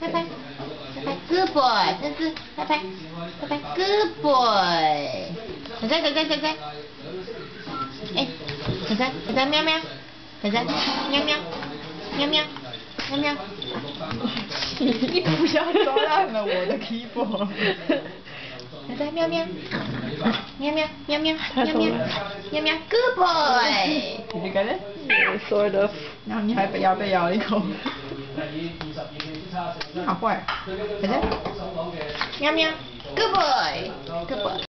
拜拜，拜拜，Good boy，这是拜拜，拜拜，Good boy，仔仔仔仔仔仔，哎，仔仔仔仔喵喵，仔仔喵喵，喵喵，喵喵，你不要抓烂了我的 keyboard。仔仔喵喵，喵喵喵喵喵喵，喵喵，Good boy。你这个呢？Sort of。然后你还被咬被咬一口。好坏，喵喵，Good boy，Good boy。